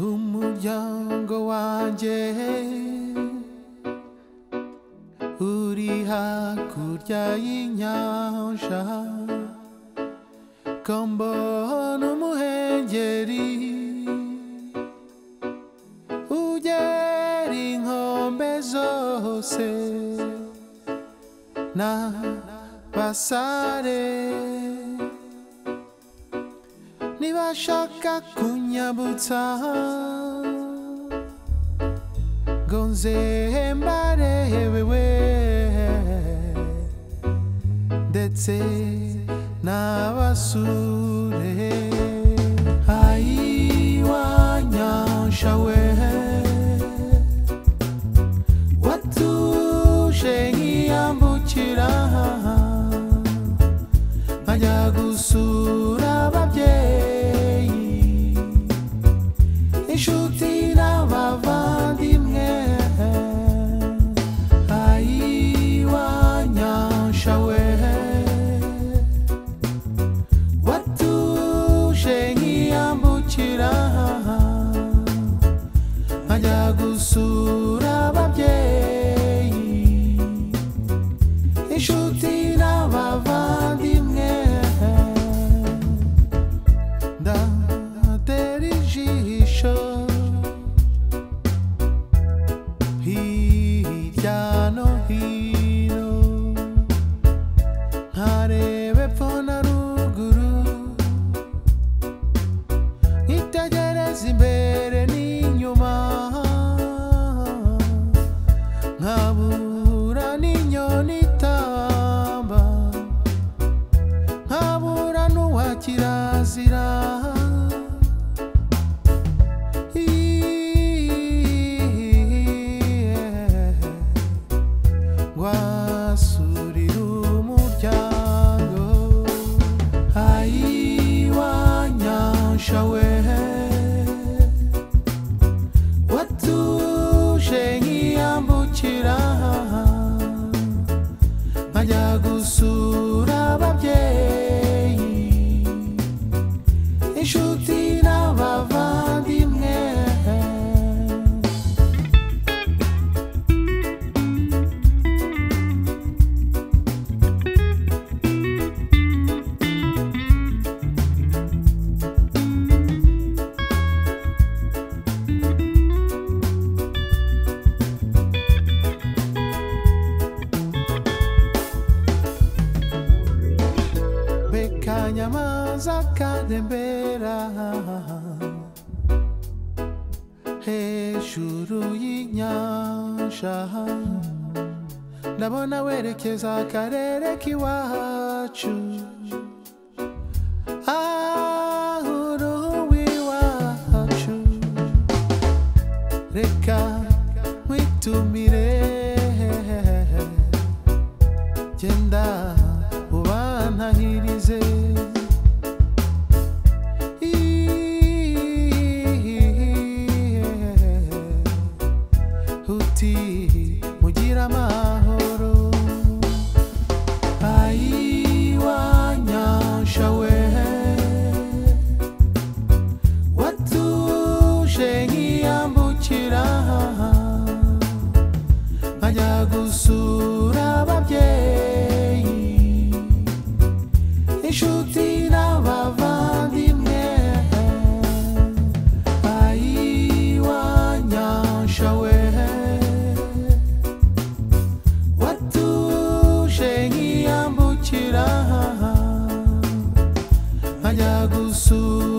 umuryango wanjye uri hakurya y'inyanja. Ko mbona umuhengeri ugera inkombe zose. Na basare. Nibashaka kunyabutsa ngo nze mbarebewe ndetse n'abasure. Ayiwanyasha we. Watuje nkiyambukira nkajya gusura. ababyeyi nkabura 注定 bekanyamaza kadembera. Hejuru y'inyanja ndabona werekeza akarere k'iwacu. Aho huti mujira ma Malhago Sul.